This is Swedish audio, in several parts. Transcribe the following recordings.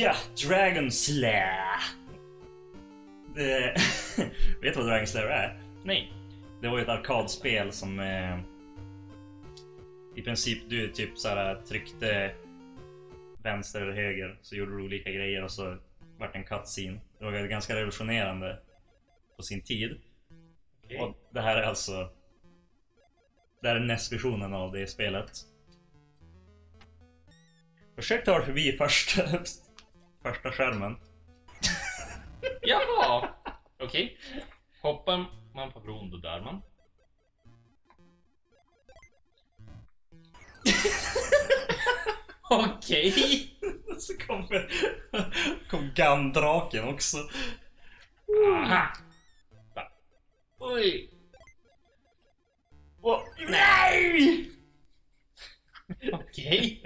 Ja, Dragon Slayer. Det... Vet du vad Dragon Slayer är? Nej. Det var ju ett arkadspel som eh, i princip du typ såhär tryckte vänster eller höger så gjorde du olika grejer och så vart det en cutscene. Det var ganska revolutionerande på sin tid. Okej. Och det här är alltså Det här är NES-versionen av det spelet. Försök ta dig förbi första, första skärmen. Jaha! Okej. Hoppar man på bron, då dör man. Okej. Så kommer kom Gandraken också. Aha. Va? Oj. Och, nej! Okej.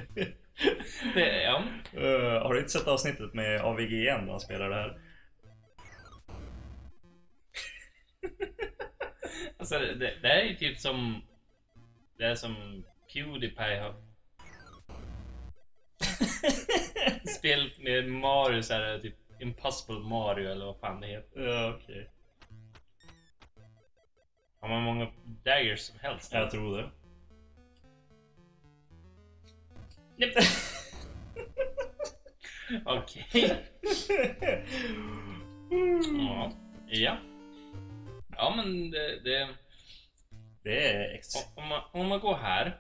Det, ja. Eh, har du inte sett avsnittet med AVG igen då han spelar det här? Alltså det, det är ju typ som... Det är som Pewdiepie har... Spel med Mario så här, typ Impossible Mario eller vad fan det heter. Ja, okej. Har man många daggers som helst? Jag tror det. Okej. Ja. ja. Ja men det... det Det är extra... om, man, om man går här.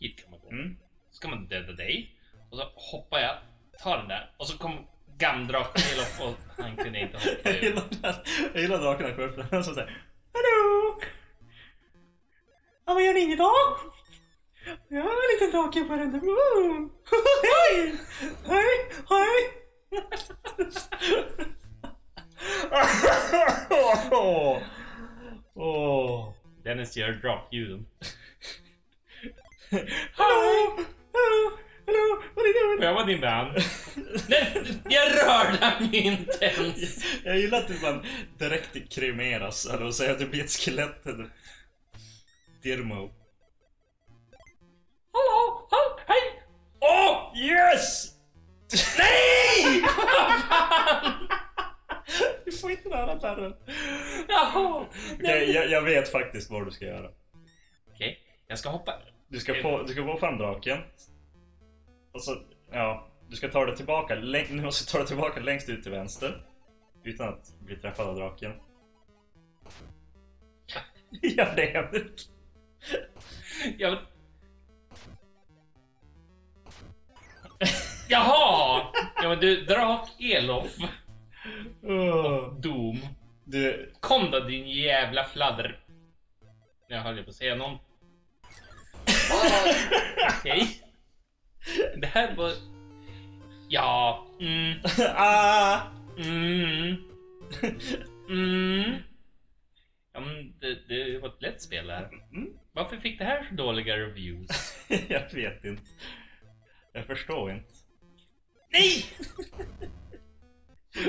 Hit kan man gå. Mm. Så ska man döda dig. Och så hoppar jag, tar den där och så kommer Gamdraken till och, och han kunde inte hoppa Jag gillar, den. jag gillar drakarna kommer upp och så säger Hallå! Ja, vad gör ni idag? Jag har en liten drake på den. Mm. Hej! Hej! Hej! Dennis gör drakljuden. Hallå! Hallå! Hallå! Vad är det? Och jag var din vän. Nej, jag rörde ju inte ens. Jag gillar att du bara direkt kremeras, eller vad säger jag? Du blir ett skelett. Dirmo. Hallå, hallå, hej! Åh! yes! Nej! Du får inte röra dörren. Jaha. Okej, jag, jag vet faktiskt vad du ska göra. Okej, jag ska hoppa. Du ska få, du ska få fram draken. Och så, ja. Du ska ta dig tillbaka, du måste ta dig tillbaka längst ut till vänster. Utan att bli träffad av draken. Gör det Henrik. Jag... men du, drak Elof. Åh. Doom. Du, Kom då din jävla fladder. Jag höll på att säga någon. Okej. Det här var... Ja. Mm. ah! Mm. Mm. Ja, men det, det var ett lätt spel här. Mm. Varför fick det här så dåliga reviews? jag vet inte. Jag förstår inte. Nej!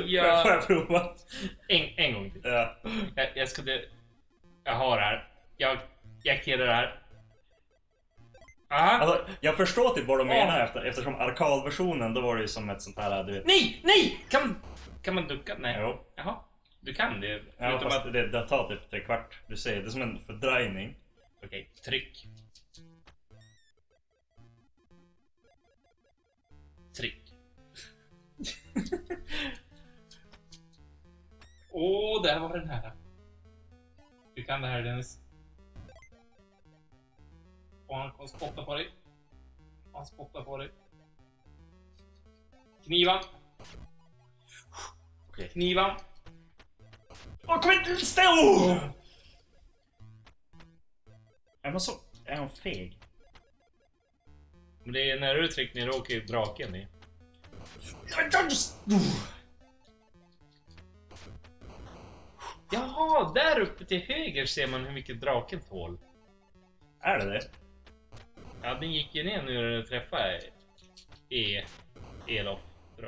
Jag, får Jag... prova? En, en gång till. Ja. Jag, jag ska... Det, jag har det här. Jag, jag aktiverar det här. Aha. Alltså, jag förstår typ vad de menar Åh. efter, eftersom arkadversionen då var det ju som ett sånt här, du vet. Nej! Nej! Kan, kan man ducka? Nej. Jo. Jaha. Du kan det? Ja, fast att... det, det tar typ tre kvart. Du ser, det är som en fördröjning. Okej, tryck. Tryck. Var den här. Du kan det här Dennis. Och han kommer spotta på dig. Han spottar på dig. Knivan. Okej. Knivan. Åh, kom inte! Stå! Är man så... Är han feg? Men det är när du trycker ner åker ju draken i. Där uppe till höger ser man hur mycket draken tål. Är det det? Ja, den gick ju ner nu när du träffade E... Elof.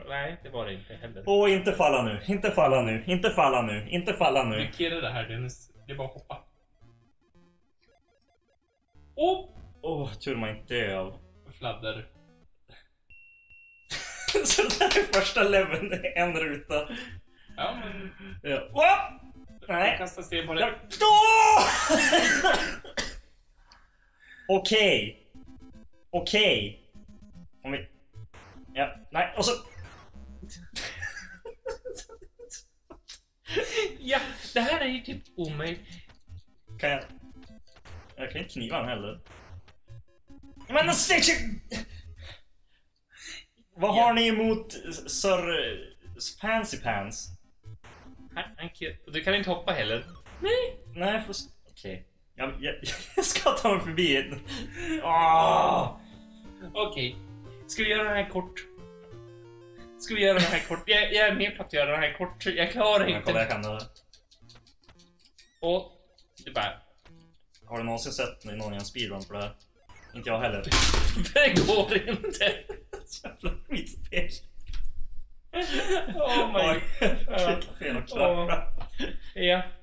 Nej, det var det inte heller. Åh, inte falla nu. Inte falla nu. Inte falla nu. Inte falla Du nu. killar det här Dennis. Det är bara att hoppa. Åh! Åh, tur man inte dör av. Fladder. Så där är första leveln, är en ruta. Ja, men... Ja. Va? Nej. Kasta sten på. Då! Okej. Okej. Om vi... Ja, nej, och så... Ja, det här är ju typ omöjligt. Kan jag... Jag kan inte kniva den heller. Men den sticker... Vad har ni emot Sir eh, Fancy Pants? Du kan inte hoppa heller. Nej. Nej, för... Okej. Jag, jag, jag ska ta mig förbi. Åh! Okej. Ska vi göra den här kort? Ska vi göra den här kort? Jag, jag är med på att göra den här kort. Jag klarar Men kolla, jag inte. kan det. Och det bara... Har du någonsin sett någon göra en speedrun på det här? Inte jag heller. Det går inte. Jävla skitspel. oh my god. Yeah. Ja.